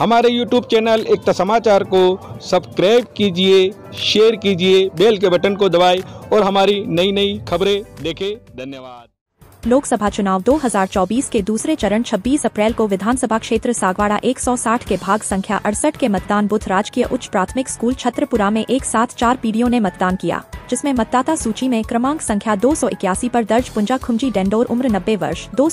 हमारे YouTube channel एकता समाचार को सब्सक्राइब कीजिए शेयर कीजिए बेल के बटन को दबाएँ और हमारी नई नई खबरें देखें। धन्यवाद। लोकसभा चुनाव 2024 के दूसरे चरण 26 अप्रैल को विधानसभा क्षेत्र सागवाड़ा 160 के भाग संख्या अड़सठ के मतदान बुथ राजकीय उच्च प्राथमिक स्कूल छत्रपुरा में एक साथ चार पीढ़ियों ने मतदान किया, जिसमें मतदाता सूची में क्रमांक संख्या दो पर दर्ज पुंजा खुमजी डेंडोर उम्र 90 वर्ष, दो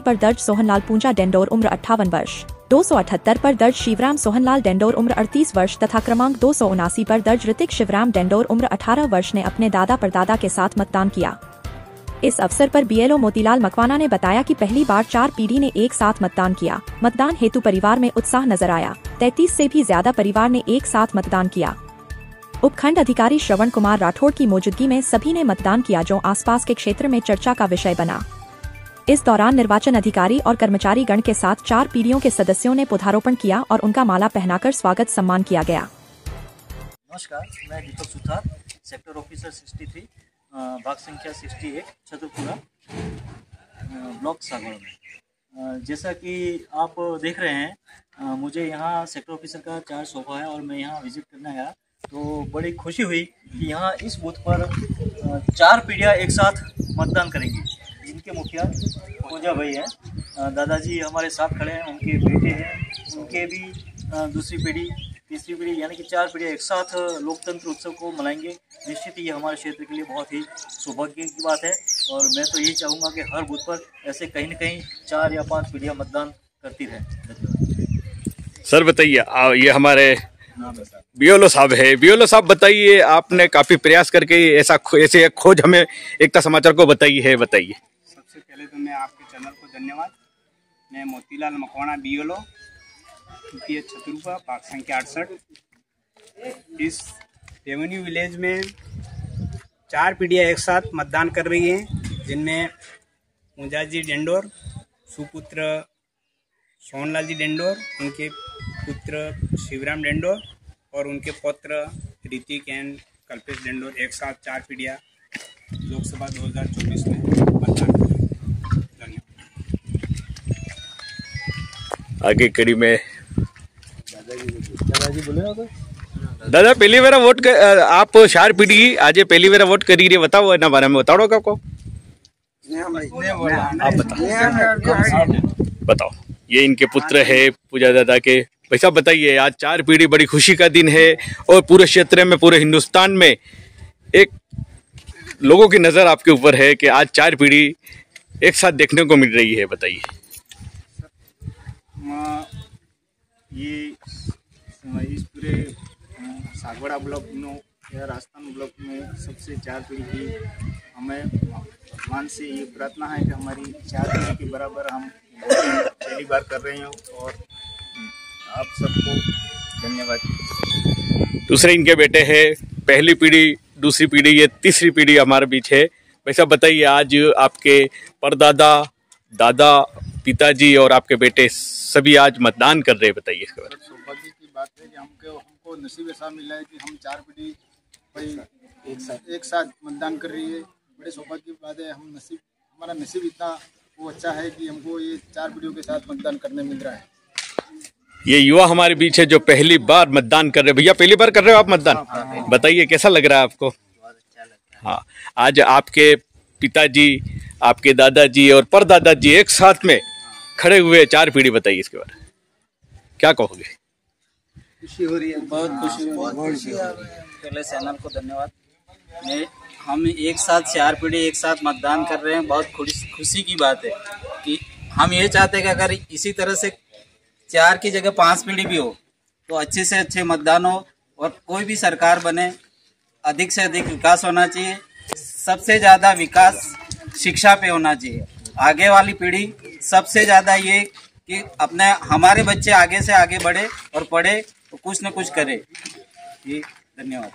पर दर्ज सोहनलाल पूंजा डेंडोर उम्र अट्ठावन वर्ष। दो सौ अठहत्तर पर दर्ज शिवराम सोहनलाल डेंडोर उम्र 38 वर्ष तथा क्रमांक दो सौ उनासी पर दर्ज ऋतिक शिवराम डेंडोर उम्र 18 वर्ष ने अपने दादा परदादा के साथ मतदान किया। इस अवसर पर बीएलओ मोतीलाल मकवाना ने बताया कि पहली बार चार पीढ़ी ने एक साथ मतदान किया। मतदान हेतु परिवार में उत्साह नज़र आया। तैतीस से भी ज़्यादा परिवार ने एक साथ मतदान किया। उपखंड अधिकारी श्रवण कुमार राठौड़ की मौजूदगी में सभी ने मतदान किया जो आसपास के क्षेत्र में चर्चा का विषय बना। इस दौरान निर्वाचन अधिकारी और कर्मचारी गण के साथ चार पीढ़ियों के सदस्यों ने पौधारोपण किया और उनका माला पहनाकर स्वागत सम्मान किया गया। नमस्कार मैं दीपक सुथार सेक्टर ऑफिसर 63 अ, भाग संख्या 68 छतरपुरा ब्लॉक सागर में। जैसा कि आप देख रहे हैं मुझे यहाँ सेक्टर ऑफिसर का चार सोफा है और मैं यहाँ विज़िट करने आया तो बड़ी खुशी हुई कि यहाँ इस बूथ पर चार पीढ़ियाँ एक साथ मतदान करेंगी। जिनके मुखिया पूजा भाई हैं। दादाजी हमारे साथ खड़े हैं उनके बेटे हैं। उनके भी दूसरी पीढ़ी तीसरी पीढ़ी यानी कि चार पीढ़ियाँ एक साथ लोकतंत्र उत्सव को मनाएँगे। निश्चित ही हमारे क्षेत्र के लिए बहुत ही सौभाग्य की बात है। और मैं तो यही चाहूँगा कि हर बूथ पर ऐसे कहीं न कहीं चार या पाँच पीढ़ियाँ मतदान करती रहें। धन्यवाद। सर बताइए ये हमारे है साहब बीओलो साहब है। बीओलो साहब बताइए आपने काफ़ी प्रयास करके ऐसा ऐसे एक खोज हमें एकता समाचार को बताई है बताइए। पहले तो मैं आपके चैनल को धन्यवाद। मैं मोतीलाल मकवाना बीओलो पी एच छतरुपा पाक संख्या अड़सठ। इस रेवेन्यू विलेज में चार पीढ़ियाँ एक साथ मतदान कर रही हैं, जिनमें मुजाजी डेंडोर, सुपुत्र सोनलाल जी डेंडोर, उनके पुत्र शिवराम डेंडोर और उनके पौत्र ऋतिक एंड कल्पेश डेंडोर एक साथ चार पीढ़ियाँ लोकसभा 2024 में मतदान आगे कड़ी में। दादा पहली बार वोट कर, आप चार पीढ़ी आज पहली बार वोट करी रही बताओ एना बारे में बताओ आपको। आप बताओ। बताओ। ये इनके पुत्र है पूजा दादा के। वैसा बताइए आज चार पीढ़ी बड़ी खुशी का दिन है और पूरे क्षेत्र में पूरे हिंदुस्तान में एक लोगों की नज़र आपके ऊपर है कि आज चार पीढ़ी एक साथ देखने को मिल रही है। बताइए म ये इस पूरे सागवाड़ा ब्लॉक में या राजस्थान ब्लॉक में सबसे चार पीढ़ी की हमें भगवान से ये प्रार्थना है कि हमारी चार पीढ़ी के बराबर हम पहली बार कर रहे हैं और आप सबको धन्यवाद। दूसरे इनके बेटे हैं, पहली पीढ़ी, दूसरी पीढ़ी, ये तीसरी पीढ़ी हमारे बीच है। वैसा बताइए, आज आपके परदादा, दादा पिताजी और आपके बेटे सभी आज मतदान कर रहे हैं बताइए इसके बारे में। सौभाग्य की बात है कि हमको हमको नसीब ऐसा मिला है कि हम चार पीढ़ी भाई एक साथ। एक साथ मतदान कर रही है। बड़े सौभाग्य की बात है हम नसीब हमारा नसीब इतना वो अच्छा है कि हमको ये चार पीढ़ियों के साथ मतदान करने मिल रहा है। ये युवा हमारे बीच है जो पहली बार मतदान कर रहे हैं। भैया पहली बार कर रहे हो आप मतदान? बताइए कैसा लग रहा है आपको? हाँ आज आपके पिताजी आपके दादाजी और परदादाजी एक साथ में खड़े हुए चार पीढ़ी बताइए इसके बारे में। क्या कहोगे? खुशी हो रही है। बहुत खुशी हुई पहले चैनल को धन्यवाद। मैं हम एक साथ चार पीढ़ी एक साथ मतदान कर रहे हैं। बहुत खुशी खुशी की बात है कि हम ये चाहते हैं कि अगर इसी तरह से चार की जगह पाँच पीढ़ी भी हो तो अच्छे से अच्छे मतदान हो और कोई भी सरकार बने अधिक से अधिक विकास होना चाहिए। सबसे ज़्यादा विकास शिक्षा पे होना चाहिए। आगे वाली पीढ़ी सबसे ज़्यादा ये कि अपने, हमारे बच्चे आगे से आगे बढ़े और पढ़े और कुछ न कुछ करे। ये धन्यवाद।